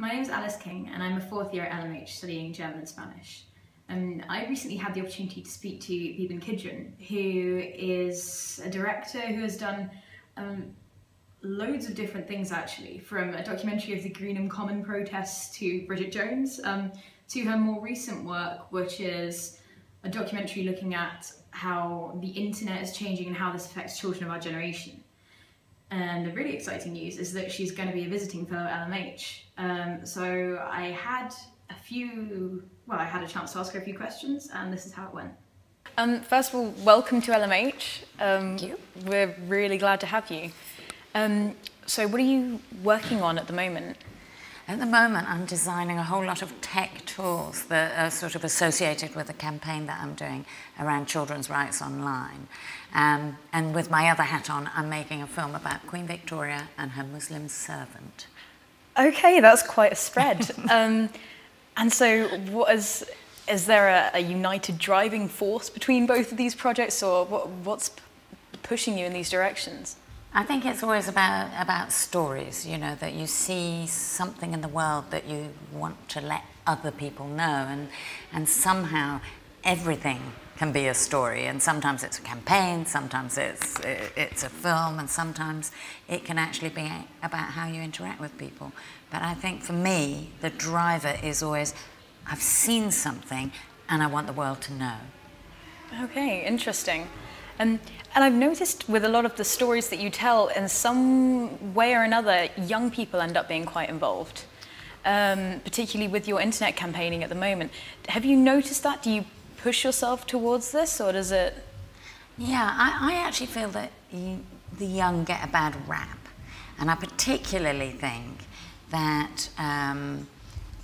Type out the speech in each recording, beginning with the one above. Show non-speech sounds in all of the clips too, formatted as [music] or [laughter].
My name is Alice King and I'm a fourth year at LMH studying German and Spanish. And I recently had the opportunity to speak to Beeban Kidron, who is a director who has done um, loads of different things actually, from a documentary of the Greenham Common protests to Bridget Jones, um, to her more recent work, which is a documentary looking at how the internet is changing and how this affects children of our generation. And the really exciting news is that she's going to be a visiting fellow at LMH. Um, so I had a few, well, I had a chance to ask her a few questions, and this is how it went. Um, first of all, welcome to LMH. Um, Thank you. We're really glad to have you. Um, so what are you working on at the moment? At the moment, I'm designing a whole lot of tech tools that are sort of associated with the campaign that I'm doing around children's rights online. Um, and with my other hat on, I'm making a film about Queen Victoria and her Muslim servant. Okay, that's quite a spread. [laughs] um, and so, what is is there a, a, united driving force between both of these projects, or what, what's pushing you in these directions? I think it's always about about stories, you know, that you see something in the world that you want to let other people know and and somehow everything can be a story and sometimes it's a campaign, sometimes it's it's a film and sometimes it can actually be about how you interact with people. But I think for me the driver is always I've seen something and I want the world to know. Okay, interesting. And, and I've noticed with a lot of the stories that you tell, in some way or another, young people end up being quite involved, um, particularly with your internet campaigning at the moment. Have you noticed that? Do you push yourself towards this, or does it? Yeah, I, I actually feel that you, the young get a bad rap. And I particularly think that um,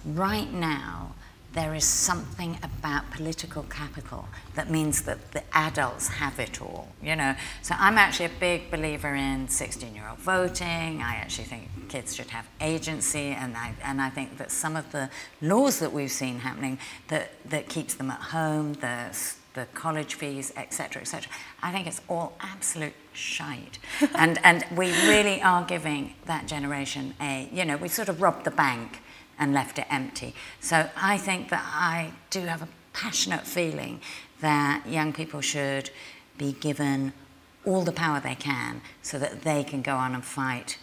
right now, there is something about political capital that means that the adults have it all, you know. So I'm actually a big believer in 16-year-old voting. I actually think kids should have agency, and I, and I think that some of the laws that we've seen happening that, that keeps them at home, the, the college fees, etc., etc., I think it's all absolute shite. [laughs] and, and we really are giving that generation a, you know, we sort of robbed the bank and left it empty. So I think that I do have a passionate feeling that young people should be given all the power they can so that they can go on and fight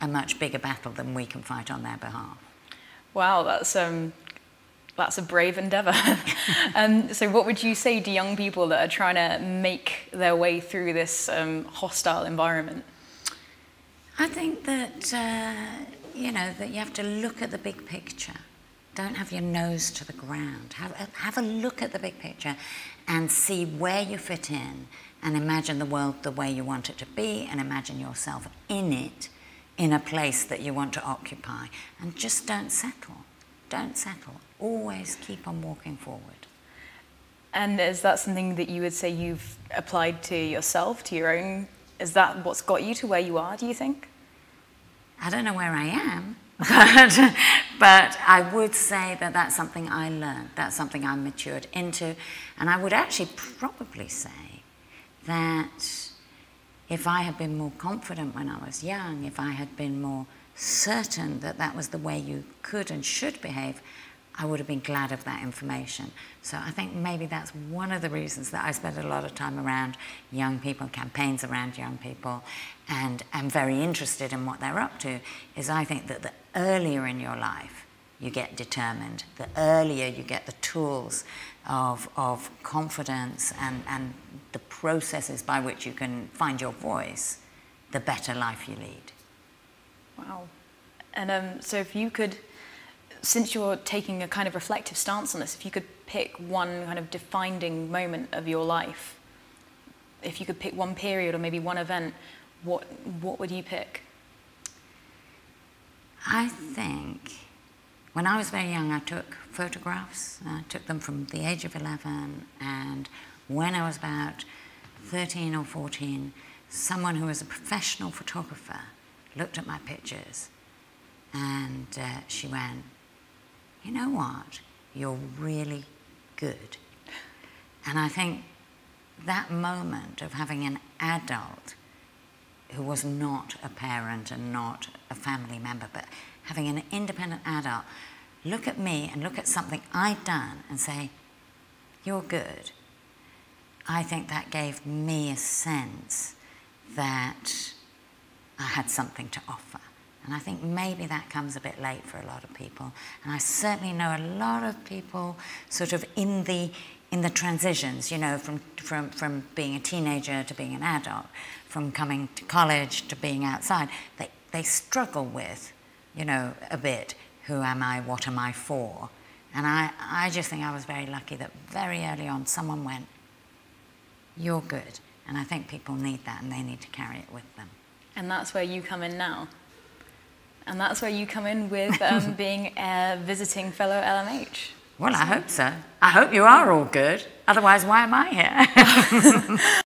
a much bigger battle than we can fight on their behalf. Wow, that's um, that's a brave endeavour. [laughs] um, so, what would you say to young people that are trying to make their way through this um, hostile environment? I think that uh, you know, that you have to look at the big picture. Don't have your nose to the ground. Have a, have a look at the big picture and see where you fit in and imagine the world the way you want it to be and imagine yourself in it in a place that you want to occupy. And just don't settle. Don't settle. Always keep on walking forward. And is that something that you would say you've applied to yourself, to your own? Is that what's got you to where you are, do you think? I don't know where I am, [laughs] but, but I would say that that's something I learned, that's something I matured into. And I would actually probably say that if I had been more confident when I was young, if I had been more certain that that was the way you could and should behave, I would have been glad of that information. So I think maybe that's one of the reasons that I spend a lot of time around young people, campaigns around young people, and am very interested in what they're up to, is I think that the earlier in your life you get determined, the earlier you get the tools of, of confidence and, and the processes by which you can find your voice, the better life you lead. Wow. And um, so if you could since you're taking a kind of reflective stance on this, if you could pick one kind of defining moment of your life, if you could pick one period or maybe one event, what, what would you pick? I think when I was very young, I took photographs. I took them from the age of 11, and when I was about 13 or 14, someone who was a professional photographer looked at my pictures and uh, she went, you know what? You're really good. And I think that moment of having an adult who was not a parent and not a family member, but having an independent adult look at me and look at something I'd done and say, You're good. I think that gave me a sense that I had something to offer. And I think maybe that comes a bit late for a lot of people. And I certainly know a lot of people sort of in the in the transitions, you know, from, from, from being a teenager to being an adult, from coming to college to being outside, they, they struggle with, you know, a bit, who am I, what am I for? And I, I just think I was very lucky that very early on someone went, you're good. And I think people need that and they need to carry it with them. And that's where you come in now. And that's where you come in with um, [laughs] being a visiting fellow LMH. Well, I hope so. I hope you are all good. Otherwise, why am I here? [laughs]